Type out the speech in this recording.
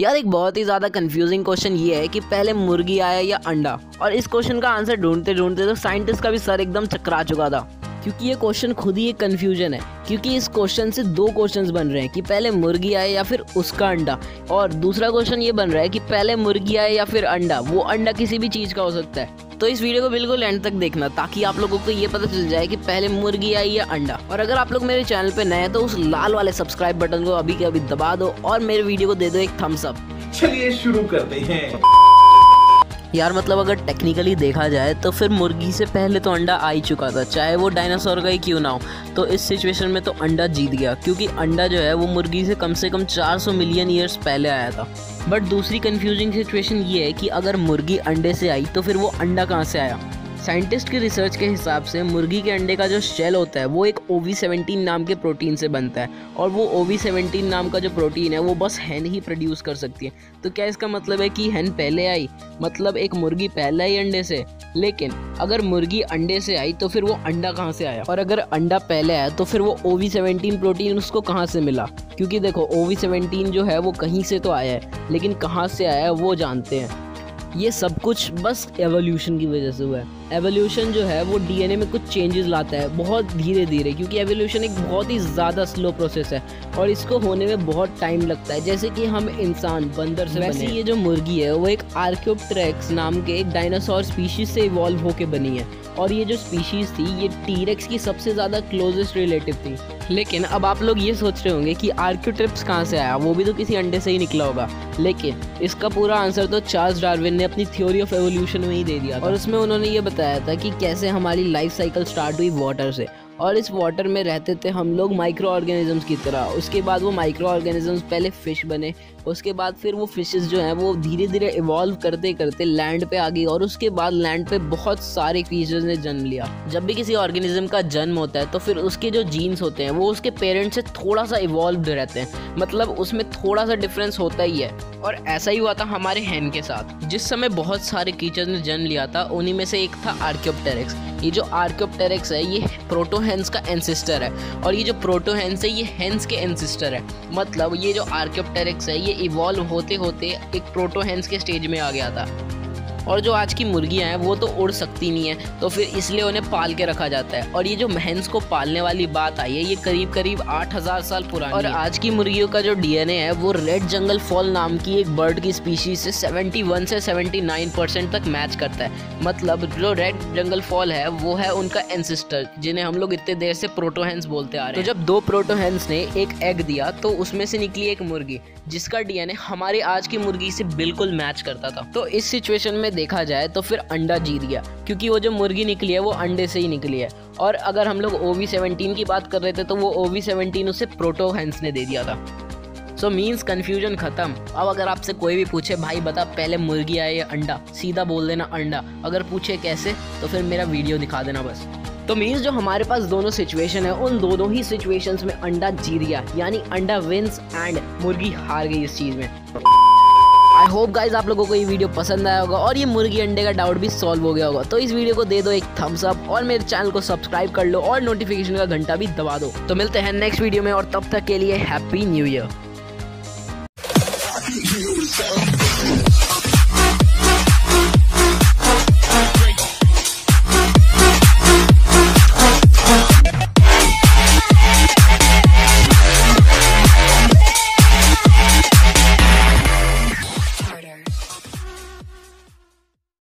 यार एक बहुत ही ज़्यादा कंफ्यूजिंग क्वेश्चन ये है कि पहले मुर्गी आया या अंडा? और इस क्वेश्चन का आंसर ढूंढते ढूंढते तो साइंटिस्ट का भी सर एकदम चकरा चुका था। क्योंकि ये क्वेश्चन खुद ही एक कन्फ्यूज़न है। क्योंकि इस क्वेश्चन से दो क्वेश्चन बन रहे हैं कि पहले मुर्गी आए या फिर उसका अंडा? और दूसरा क्वेश्चन ये बन रहा है कि पहले मुर्गी आए या फिर अंडा? वो अंडा किसी भी चीज़ का हो सकता है। तो इस वीडियो को बिल्कुल एंड तक देखना ताकि आप लोगों को ये पता चल जाए कि पहले मुर्गी आई या अंडा। और अगर आप लोग मेरे चैनल पे नए हैं तो उस लाल वाले सब्सक्राइब बटन को अभी के अभी दबा दो और मेरे वीडियो को दे दो एक थम्स अप चलिए शुरू करते हैं। यार मतलब अगर टेक्निकली देखा जाए तो फिर मुर्गी से पहले तो अंडा आ ही चुका था चाहे वो डायनासोर का ही क्यों ना हो। तो इस सिचुएशन में तो अंडा जीत गया क्योंकि अंडा जो है वो मुर्गी से कम से कम 400 मिलियन ईयर्स पहले आया था। बट दूसरी कंफ्यूजिंग सिचुएशन ये है कि अगर मुर्गी अंडे से आई तो फिर वो अंडा कहाँ से आया? साइंटिस्ट की रिसर्च के हिसाब से मुर्गी के अंडे का जो शेल होता है, वो एक ओ वी सेवनटीन नाम के प्रोटीन से बनता है। और वो ओ वी सेवनटीन नाम का जो प्रोटीन है, वो बस हैन ही प्रोड्यूस कर सकती है। तो क्या इसका मतलब है कि हैन पहले आई? मतलब एक मुर्गी पहले आई अंडे से, लेकिन अगर मुर्गी अंडे से आई तो फिर वो अंडा कहाँ से आया? और अगर अंडा पहले आया तो फिर वो ओ वी सेवनटीन प्रोटीन उसको कहाँ से मिला? क्योंकि देखो ओ वी सेवेंटीन जो है, वो कहीं से तो आया है, लेकिन कहाँ से आया है, वो जानते हैं। ये सब कुछ बस एवोल्यूशन की वजह से हुआ है। एवोल्यूशन जो है वो डीएनए में कुछ चेंजेस लाता है बहुत धीरे धीरे क्योंकि एवोल्यूशन एक बहुत ही ज़्यादा स्लो प्रोसेस है और इसको होने में बहुत टाइम लगता है। जैसे कि हम इंसान बंदर से वैसे ये जो मुर्गी है वो एक आर्क्योप्ट्रेक्स नाम के एक डायनासोर स्पीशीज से इवॉल्व होके बनी है। और ये जो स्पीशीज थी ये टीरेक्स की सबसे ज़्यादा क्लोजेस्ट रिलेटिव थी। लेकिन अब आप लोग ये सोच रहे होंगे कि आर्क्योट्रिप्स कहाँ से आया? वो भी तो किसी अंडे से ही निकला होगा। लेकिन इसका पूरा आंसर तो चार्ल्स डार्विन ने अपनी थ्योरी ऑफ़ एवोल्यूशन में ही दे दिया और उसमें उन्होंने ये बताया था कि कैसे हमारी लाइफ साइकिल स्टार्ट हुई वाटर से। और इस वाटर में रहते थे हम लोग माइक्रो ऑर्गेनिजम्स की तरह। उसके बाद वो माइक्रो ऑर्गेनिजम्स पहले फ़िश बने। उसके बाद फिर वो फिशेस जो हैं, वो धीरे धीरे इवॉल्व करते करते लैंड पे आ गई और उसके बाद लैंड पे बहुत सारे क्रीचर्स ने जन्म लिया। जब भी किसी ऑर्गेनिज्म का जन्म होता है तो फिर उसके जो जीन्स होते हैं, वो उसके पेरेंट्स से थोड़ा सा इवॉल्व रहते हैं। मतलब उसमें थोड़ा सा डिफरेंस होता ही है। और ऐसा ही हुआ था हमारे हैन के साथ। जिस समय बहुत सारे कीचर्स ने जन्म लिया था, उन्हीं में से एक था आर्क्योप्टेरिक्स ये जो आर्क्योप्टेरिक्स है, ये प्रोटोहेंस का एंसिस्टर है। और ये जो प्रोटोहेंस है, ये हेंस के एंसिस्टर है। मतलब ये जो आर्क्योप्टेरिक्स है, ये इवॉल्व होते होते एक प्रोटोहेंस के स्टेज में आ गया था। और जो आज की मुर्गियाँ हैं वो तो उड़ सकती नहीं है तो फिर इसलिए उन्हें पाल के रखा जाता है। और ये जो महंस को पालने वाली बात आई है ये करीब करीब आठ हज़ार साल पुरानी और आज की मुर्गियों का जो डीएनए है वो रेड जंगल फॉल नाम की एक बर्ड की स्पीशीज से 71 से 79 परसेंट तक मैच करता है। मतलब जो रेड जंगल फॉल है वो है उनका एंसिस्टर जिन्हें हम लोग इतने देर से प्रोटोहेंस बोलते आ रहे हैं। तो जब दो प्रोटोहेंस ने एक एग दिया तो उसमें से निकली एक मुर्गी जिसका डीएनए हमारे आज की मुर्गी से बिल्कुल मैच करता था। तो इस सिचुएशन में देखा जाए तो फिर अंडा जीत गया, क्योंकि वो जो मुर्गी निकली है, वो अंडे से ही निकली है। और अगर हम लोग ओ वी सेवनटीन की बात कर रहे थे तो वो ओ वी सेवनटीन उसे प्रोटोहेंस ने दे दिया था। सो मीन्स कन्फ्यूज़न खत्म। अब अगर आपसे कोई भी पूछे, भाई, बता, पहले मुर्गी आए या अंडा? सीधा बोल देना अंडा। अगर पूछे कैसे तो फिर मेरा वीडियो दिखा देना बस। तो मीन्स जो हमारे पास दोनों सिचुएशन है, उन दोनों ही सिचुएशंस में अंडा जीत गया। यानी अंडा विंस एंड मुर्गी हार गई इस चीज़ में। आई होप गाइज़ आप लोगों को ये वीडियो पसंद आया होगा और ये मुर्गी अंडे का डाउट भी सॉल्व हो गया होगा। तो इस वीडियो को दे दो एक थम्स अप और मेरे चैनल को सब्सक्राइब कर लो और नोटिफिकेशन का घंटा भी दबा दो। तो मिलते हैं नेक्स्ट वीडियो में और तब तक के लिए हैप्पी न्यू ईयर